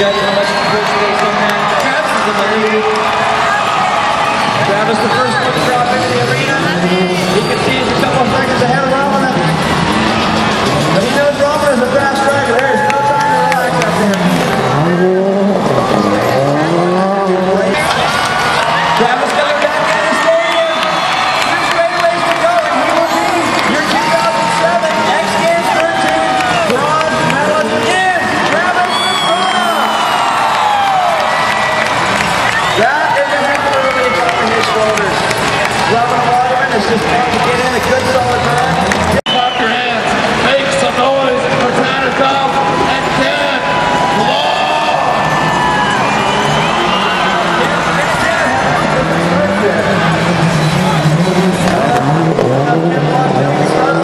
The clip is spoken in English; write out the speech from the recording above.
judge how much encouragement they come back. Travis is just trying to get in a good solid your hands, make some noise and Long.